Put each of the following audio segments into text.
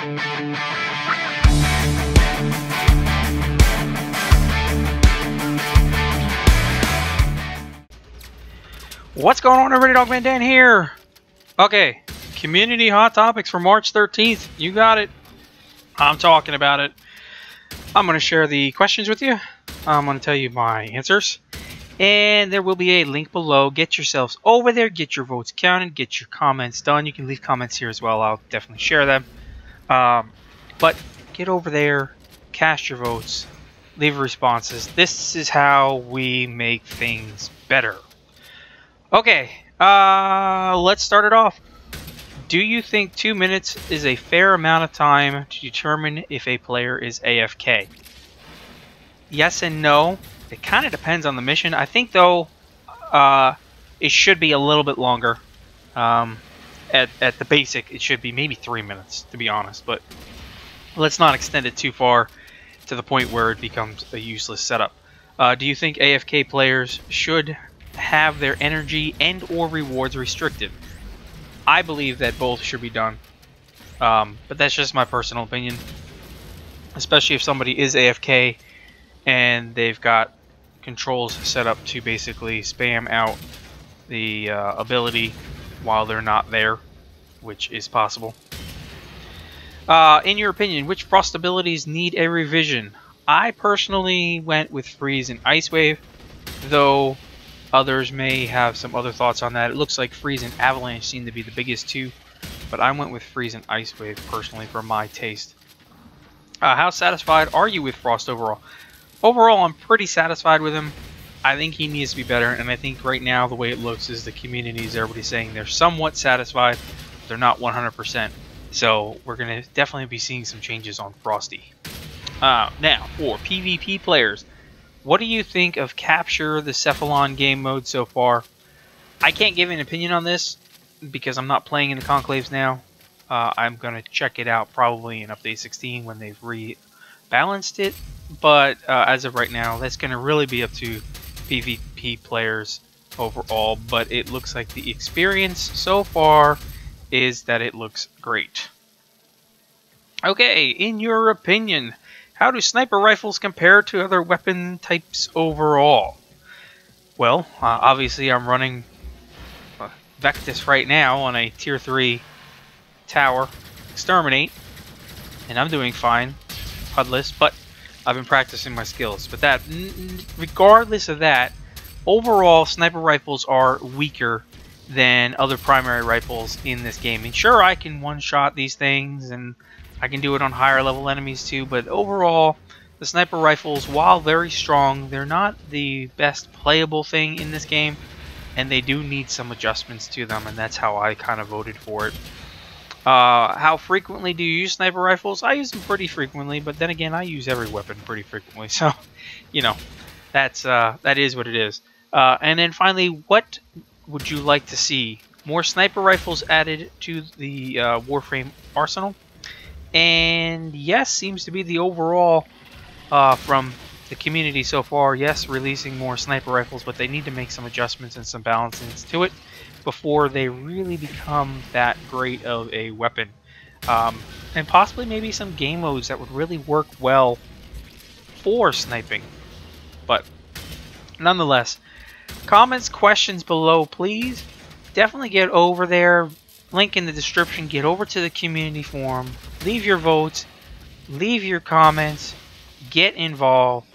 What's going on everybody, Dogman Dan here! Okay, community hot topics for March 13th. You got it. I'm talking about it. I'm going to share the questions with you. I'm going to tell you my answers. And there will be a link below. Get yourselves over there, get your votes counted, get your comments done. You can leave comments here as well. I'll definitely share them. Um, but get over there, cast your votes, leave responses. This is how we make things better. Okay, uh, let's start it off. Do you think two minutes is a fair amount of time to determine if a player is AFK? Yes and no. It kind of depends on the mission. I think, though, uh, it should be a little bit longer. Um, at, at the basic, it should be maybe three minutes, to be honest. But let's not extend it too far to the point where it becomes a useless setup. Uh, do you think AFK players should have their energy and or rewards restricted. I believe that both should be done. Um, but that's just my personal opinion. Especially if somebody is AFK and they've got controls set up to basically spam out the uh, ability while they're not there, which is possible. Uh, in your opinion, which frost abilities need a revision? I personally went with Freeze and Ice Wave, though Others may have some other thoughts on that. It looks like Freeze and Avalanche seem to be the biggest two, but I went with Freeze and Ice Wave personally for my taste. Uh, how satisfied are you with Frost overall? Overall, I'm pretty satisfied with him. I think he needs to be better, and I think right now the way it looks is the community is everybody saying they're somewhat satisfied. They're not 100%. So we're going to definitely be seeing some changes on Frosty. Uh, now, for PvP players, what do you think of Capture the Cephalon game mode so far? I can't give an opinion on this because I'm not playing in the Conclaves now. Uh, I'm going to check it out probably in Update 16 when they've rebalanced it. But uh, as of right now, that's going to really be up to PvP players overall. But it looks like the experience so far is that it looks great. Okay, in your opinion, how do sniper rifles compare to other weapon types overall? Well, uh, obviously I'm running uh, Vectis right now on a tier 3 tower, Exterminate, and I'm doing fine, HUDless, but I've been practicing my skills. But that, regardless of that, overall sniper rifles are weaker than other primary rifles in this game. And sure, I can one-shot these things and I can do it on higher level enemies too, but overall, the sniper rifles, while very strong, they're not the best playable thing in this game, and they do need some adjustments to them, and that's how I kind of voted for it. Uh, how frequently do you use sniper rifles? I use them pretty frequently, but then again, I use every weapon pretty frequently, so, you know, that's, uh, that is what it is. Uh, and then finally, what would you like to see? More sniper rifles added to the uh, Warframe arsenal? And yes, seems to be the overall uh, from the community so far. Yes, releasing more sniper rifles, but they need to make some adjustments and some balancings to it before they really become that great of a weapon. Um, and possibly maybe some game modes that would really work well for sniping. But nonetheless, comments, questions below, please. Definitely get over there, link in the description. Get over to the community forum. Leave your votes. Leave your comments. Get involved.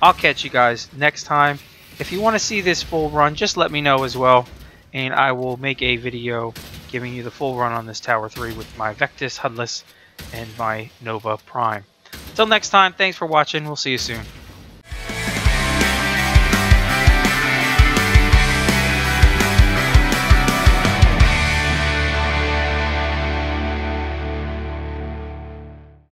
I'll catch you guys next time. If you want to see this full run, just let me know as well. And I will make a video giving you the full run on this Tower 3 with my Vectis HUDless and my Nova Prime. Until next time, thanks for watching. We'll see you soon.